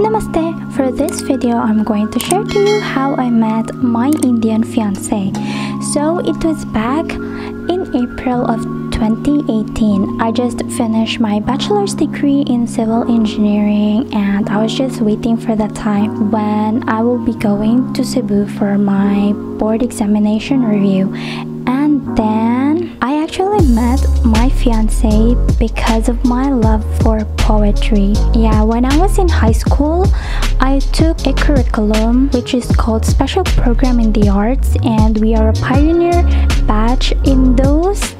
Namaste! For this video, I'm going to share to you how I met my Indian fiance. So it was back in April of 2018. I just finished my bachelor's degree in civil engineering and I was just waiting for the time when I will be going to Cebu for my board examination review. And then actually met my fiance because of my love for poetry. Yeah, when I was in high school, I took a curriculum which is called Special Program in the Arts, and we are a pioneer batch in those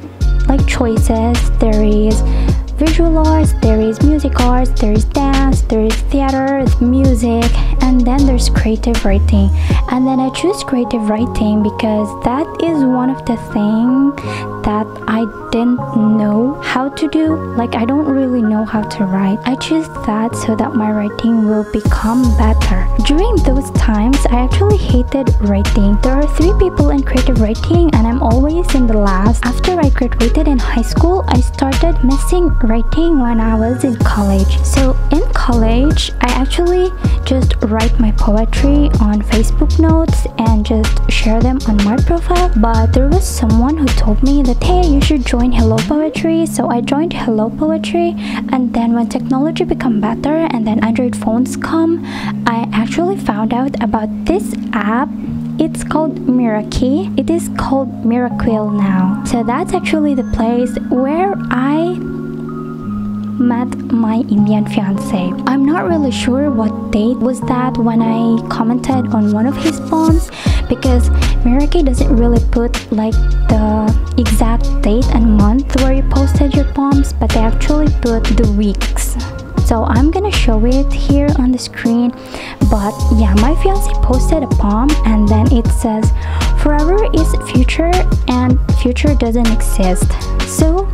like choices. There is visual arts, there is music arts, there is dance, there is theater, music, and then there's creative writing. And then I choose creative writing because that is one of the things that I didn't know how to do. Like I don't really know how to write. I choose that so that my writing will become better. During those times, I actually hated writing. There are three people in creative writing and I'm always in the last. After I graduated in high school, I started missing writing when I was in college. So in college, I actually just write my poetry on Facebook notes and just share them on my profile. But there was someone who told me that hey, you should join Hello Poetry. So I joined Hello Poetry and then when technology become better and then Android phones come, I actually found out about this app it's called Mirakee. It is called Mirakee now. So that's actually the place where I met my Indian fiance. I'm not really sure what date was that when I commented on one of his because Mirakee doesn't really put like the exact date and month where you posted your poems, but they actually put the weeks. So I'm gonna show it here on the screen. But yeah, my fiance posted a poem and then it says, Forever is future and future doesn't exist. So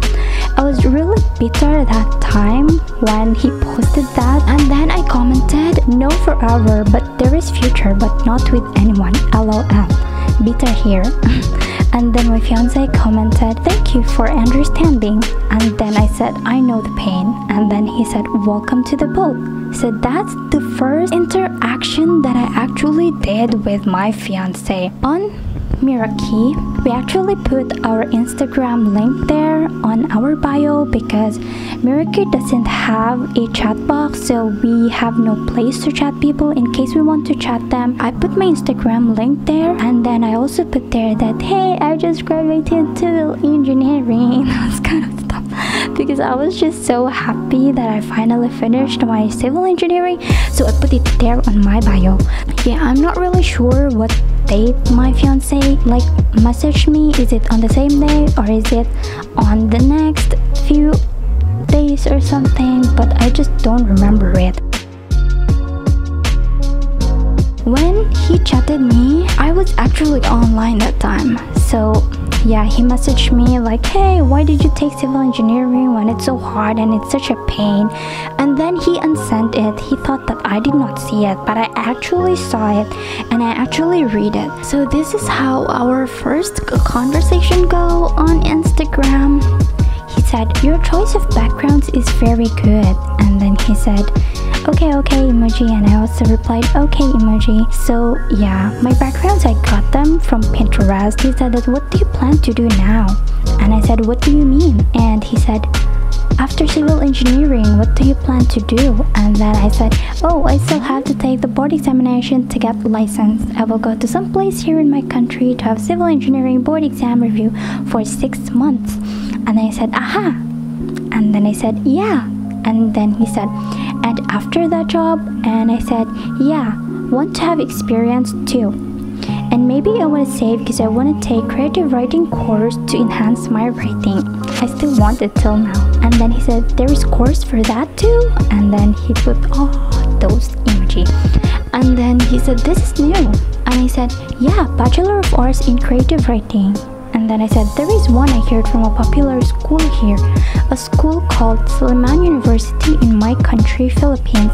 I was really bitter that time when he posted that and then I commented no forever but there is future but not with anyone. Lol. Bitter here. And then my fiance commented thank you for understanding. And then I said I know the pain. And then he said welcome to the boat. So that's the first interaction that I actually did with my fiance. On Mirakee. We actually put our Instagram link there on our bio because Mirakee doesn't have a chat box so we have no place to chat people in case we want to chat them. I put my Instagram link there and then I also put there that hey I just graduated civil engineering those kind of stuff because I was just so happy that I finally finished my civil engineering so I put it there on my bio. Yeah I'm not really sure what date my fiance? Like message me. Is it on the same day or is it on the next few days or something? But I just don't remember it. When he chatted me I was actually online that time. So yeah he messaged me like hey why did you take civil engineering when it's so hard and it's such a pain? And then he unsent it. He thought that i did not see it but i actually saw it and i actually read it. So this is how our first conversation go on instagram. He said your choice of backgrounds is very good. And then he said okay okay emoji and I also replied okay emoji so yeah my backgrounds I got them from Pinterest he said that what do you plan to do now and I said what do you mean and he said after civil engineering, what do you plan to do? And then I said, oh, I still have to take the board examination to get license. I will go to some place here in my country to have civil engineering board exam review for six months. And I said, aha. And then I said, yeah. And then he said, and after that job and i said yeah want to have experience too. And maybe i want to save because i want to take creative writing course to enhance my writing. I still want it till now. And then he said there is course for that too? And then he put all those emoji and then he said this is new. And i said yeah bachelor of arts in creative writing and then I said, There is one I heard from a popular school here, a school called Silliman University in my country, Philippines.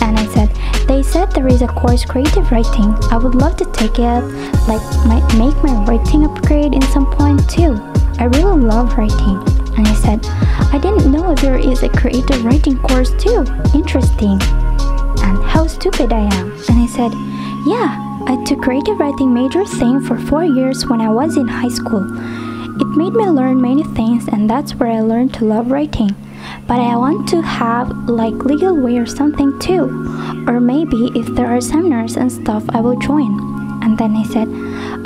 And I said, They said there is a course creative writing. I would love to take it, like might make my writing upgrade in some point too. I really love writing. And I said, I didn't know there is a creative writing course too. Interesting. And how stupid I am. And I said, Yeah, I took creative writing major thing for four years when I was in high school. It made me learn many things and that's where I learned to love writing. But I want to have like legal way or something too. Or maybe if there are seminars and stuff I will join. And then he said,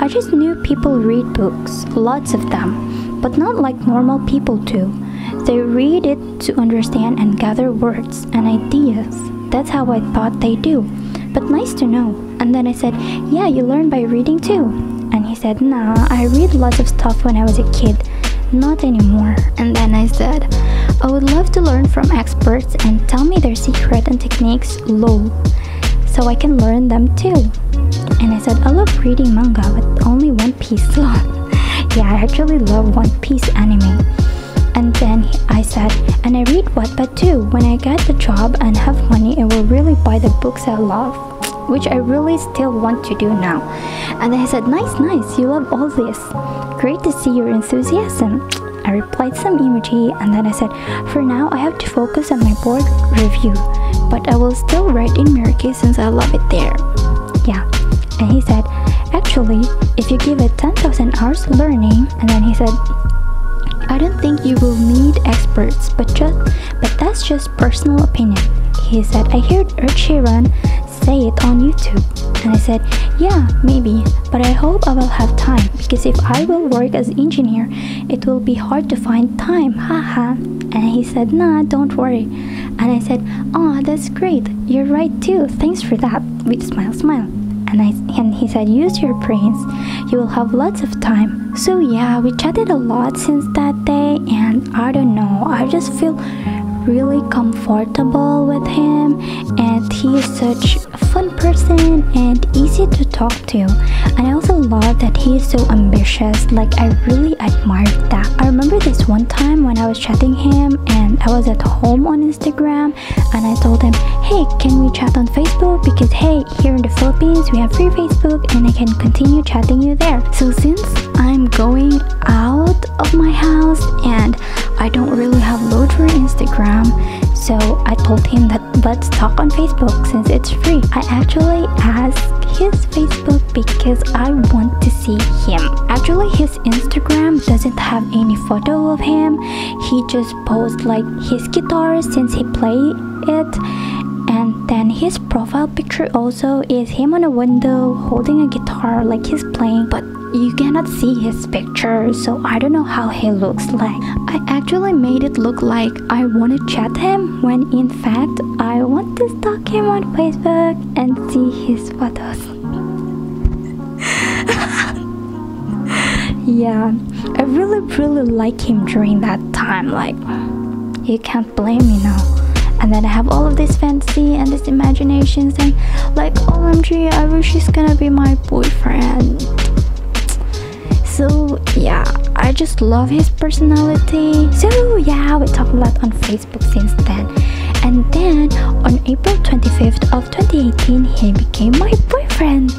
I just knew people read books, lots of them, but not like normal people do. They read it to understand and gather words and ideas. That's how I thought they do. But nice to know. And then I said, Yeah, you learn by reading too. And he said, Nah, I read lots of stuff when I was a kid. Not anymore. And then I said, I would love to learn from experts and tell me their secret and techniques low so I can learn them too. And I said, I love reading manga but only One Piece long. yeah, I actually love One Piece anime. And then I said, and I read Wattpad too. When I get the job and have money, I will really buy the books I love, which I really still want to do now. And I said, nice, nice, you love all this. Great to see your enthusiasm. I replied some emoji and then I said, for now I have to focus on my board review, but I will still write in Meraki since I love it there. Yeah. And he said, actually, if you give it 10,000 hours learning, and then he said, I don't think you will need experts, but just but that's just personal opinion. He said, I heard Ed Sheeran say it on YouTube. And I said, yeah, maybe, but I hope I will have time because if I will work as engineer, it will be hard to find time, haha. And he said, nah, don't worry. And I said, oh, that's great. You're right too. Thanks for that. With smile, smile and, I, and he said use your brains you will have lots of time so yeah we chatted a lot since that day and i don't know i just feel really comfortable with him and he is such person and easy to talk to. And i also love that he is so ambitious. Like i really admire that. I remember this one time when i was chatting him and i was at home on instagram and i told him hey can we chat on facebook? Because hey here in the philippines we have free facebook and i can continue chatting you there. So since i'm going out of my house and I don't really have load for Instagram, so I told him that let's talk on Facebook since it's free. I actually asked his Facebook because I want to see him. Actually, his Instagram doesn't have any photo of him. He just posts like his guitar since he play it and then his profile picture also is him on a window holding a guitar like he's playing but you cannot see his picture so I don't know how he looks like. I actually made it look like I want to chat him when in fact I want to stalk him on Facebook and see his photos. yeah, I really really like him during that time like you can't blame me now and then I have all of this fantasy and this imagination saying like OMG I wish he's gonna be my boyfriend. So yeah I just love his personality. So yeah we talked a lot on Facebook since then. And then on April 25th of 2018 he became my boyfriend.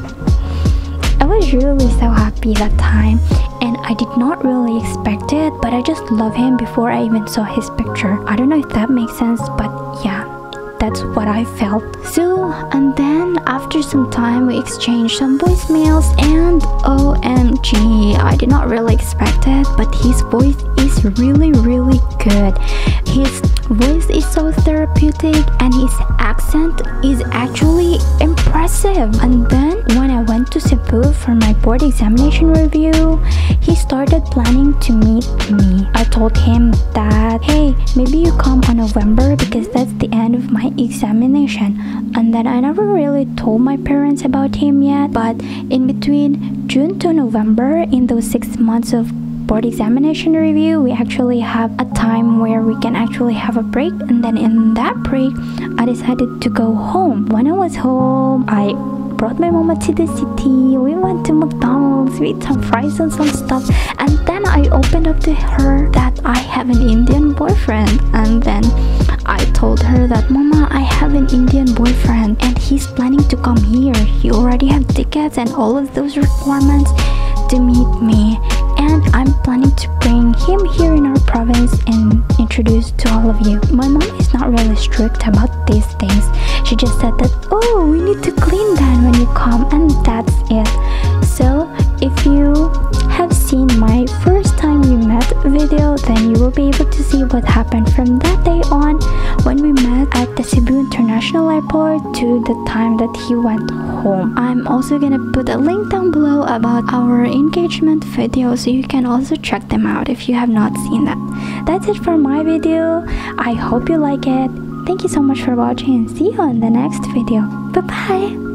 I was really so happy that time and I did not really expect it but I just love him before I even saw his picture. I don't know if that makes sense but yeah that's what I felt. So, and then after some time, we exchanged some voicemails, and OMG, I did not really expect it, but his voice is really, really good. His voice is so therapeutic, and his accent is actually impressive. And then, when I went to Cebu for my board examination review, he started planning to meet me. I told him that, hey, maybe you come on November because that's the end of my examination and then I never really told my parents about him yet but in between June to November in those six months of board examination review we actually have a time where we can actually have a break and then in that break I decided to go home when I was home I brought my mama to the city. We went to McDonald's, we ate some fries and some stuff. And then I opened up to her that I have an Indian boyfriend. And then I told her that, Mama, I have an Indian boyfriend and he's planning to come here. He already have tickets and all of those requirements to meet me and I'm to bring him here in our province and introduce to all of you. My mom is not really strict about these things. She just said that oh we need to clean that when you come and that's it so if you have seen my first time we met video then you will be able to see what happened from that day on the Cebu International Airport to the time that he went home. I'm also gonna put a link down below about our engagement video so you can also check them out if you have not seen that. That's it for my video. I hope you like it. Thank you so much for watching and see you in the next video. Bye bye!